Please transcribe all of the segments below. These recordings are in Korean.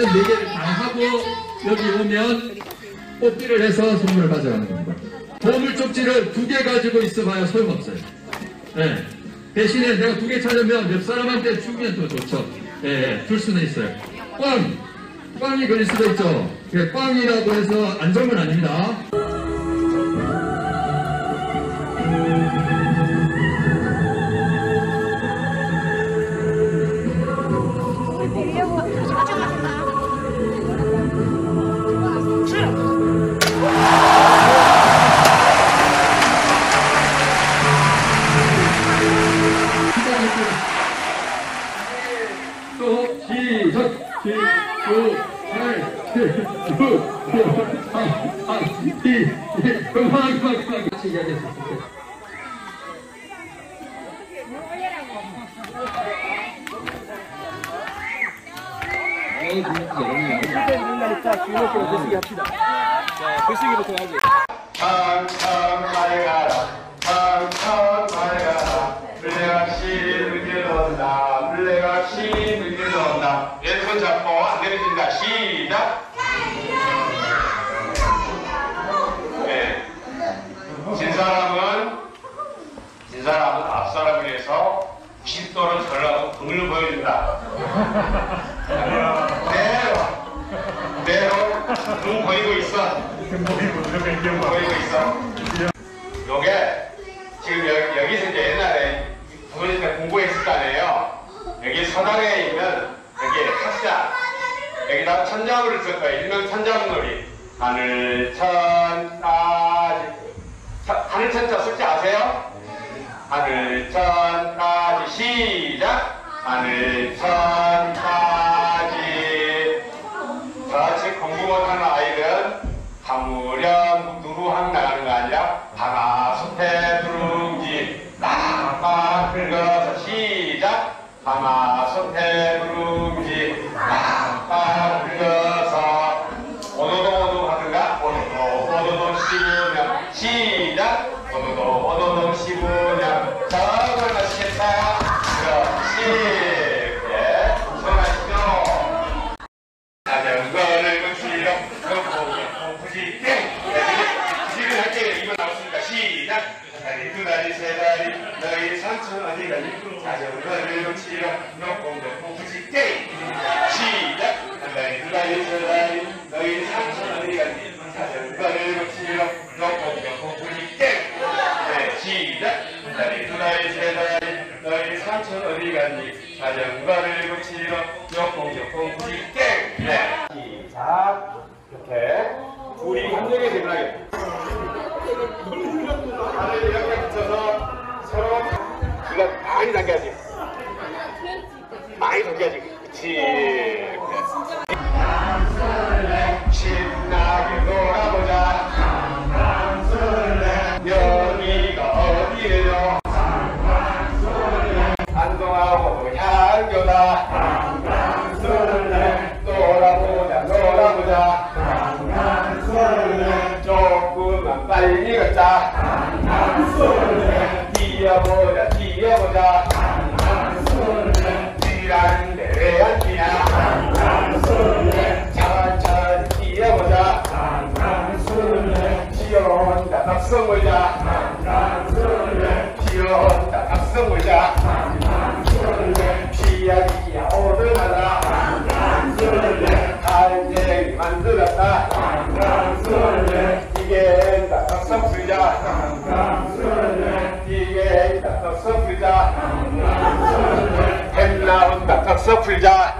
미션 4개를 다 하고 여기 오면 뽑기를 해서 선물을 가져가는 겁니다. 보물 쪽지를 두 개 가지고 있어봐야 소용없어요. 네. 대신에 내가 두 개 찾으면 옆 사람한테 주면 더 좋죠. 예, 줄 수는 있어요. 꽝! 꽝이 걸릴 수도 있죠. 예, 꽝이라고 해서 안 좋은 건 아닙니다. 시작! 7, 9, 8, 7, 9, 3, 3, 2, 1 그만 그만 그만 같이 때 천천 맑아라 천천 맑아라 물레각시 늦게온다 물레각시 늦게온다 왼손 잡고 안 내려진다 시작 네. 진 사람은 진 사람은 앞 사람을 위해서 90도로 절하고 등을 보여준다 그대로 그대로 눈 보이고 있어 보이고 있어. 요게 지금 여기, 여기서 이제 옛날에 부모님 때 공부했을 거 아니에요. 여기 서당에 있는 여기 학자 여기다 천자물을 쓸 거예요. 일명 천자물놀이. 하늘 천- 하늘 천자 쓸지 아세요? 하늘 천까지 시작. 하늘 천까지 저같이 공부 못하는 아이들은 가무렴 누루항 나가는 거 아니라 가마솥에 누룽지 락막 긁어서 시작 가마 시작. 한 다리 두 다리 세 다리 너희 삼촌 어디 갔니? 자전거를 고치러 역공 역공 부지 땡네. 시작. 이렇게 둘이 함정에 들어가게. 발을 이렇게 붙여서 서로 그가 많이 당겨야지. 많이 당겨야지. 그치. 신나 걷자 뛰어보자. 뛰어보자 뛰라는데 왜안 뛰냐 천천히 뛰어보자. 뛰어온다 박수 보자. 뛰어온다 박수 보자 나온다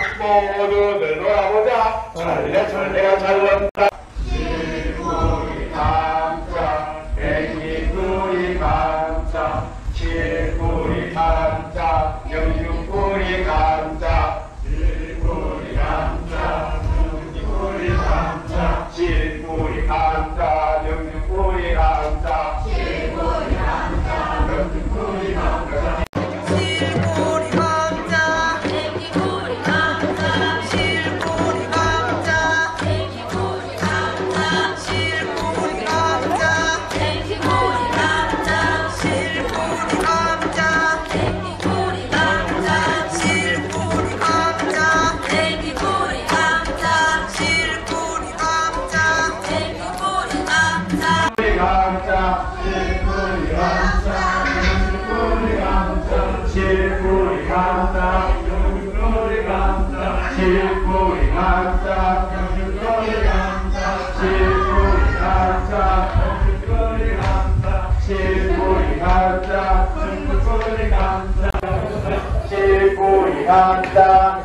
모두 들돌아보자. 갈래철래가 잘난다. 실물이 낙자 정신거리 감사 실물이 낙자 정신거리 감사 실물이 낙자 정신거리 감사 실물이 낙자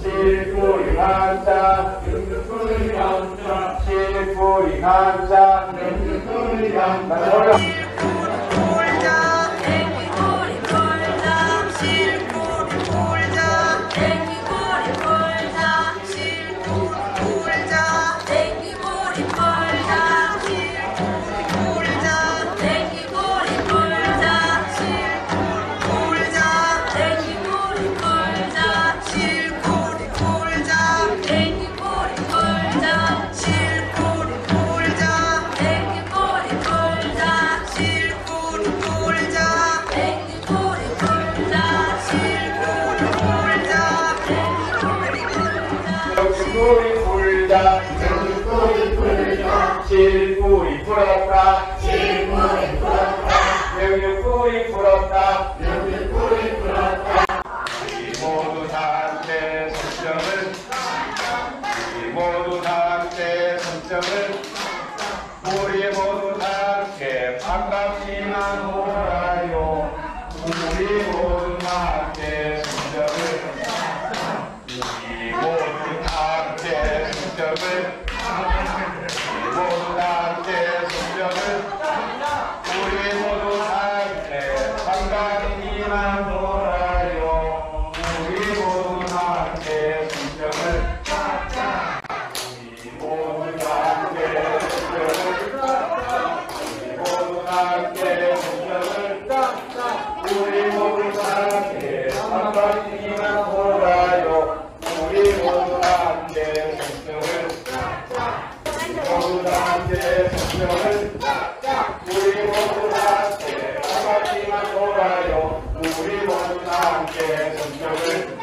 실물이 낙자 실물이 낙자 실물이 낙자 실물이 낙자. 부럽다. 질문이 부럽다. 능력 꿀이 부럽다. 능력 꿀이 부럽다. 우리 모두 다 함께 성점을 우리 모두 다 함께 성점을 우리 모두 다 함께 반갑지만 놀아요. 우리 모두 우리 모두 다 함께 반갑기만 놀아요 우리 모두 다 함께 성경을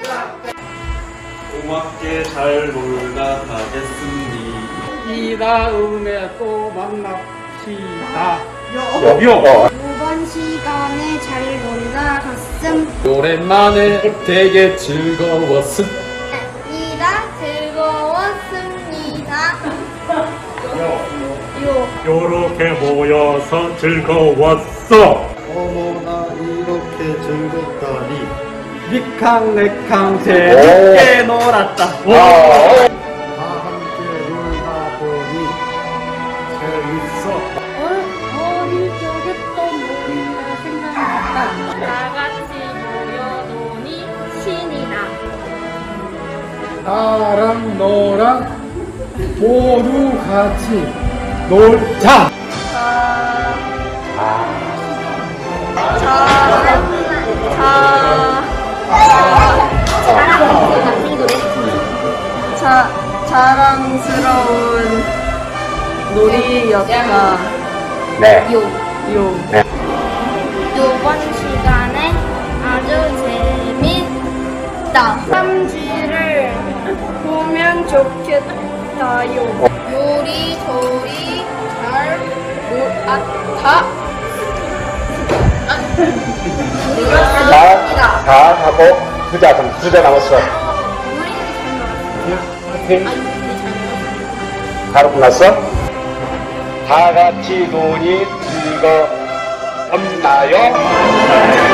고맙게 잘 놀다 가겠습니다. 이 다음에 또 만납시다. 이번 시간에 잘 놀다 갔음. 오랜만에 되게 즐거웠음. 요. 요렇게 모여서 즐거웠어. 어머나 이렇게 즐겁다니 니캉네캉 재밌게 놀았다. 다 함께 놀다 보니 재밌어 어릴 적에 했던 놀이가 생각났다. 다 같이 모여 노니 신이 나. 나랑 너랑 모두 같이 놀자. 자, 자랑스러운 놀이였다. 요. 요번 시간에 아주 재밌다. 삼지를 보면 좋겠다요. 요리, 조리, 잘, 모, 아, 다. 나, 다, 하고 두자 그럼 두자 남았어. 오케이. 바로 끝났어? 다 같이 돈이 즐거 없나요?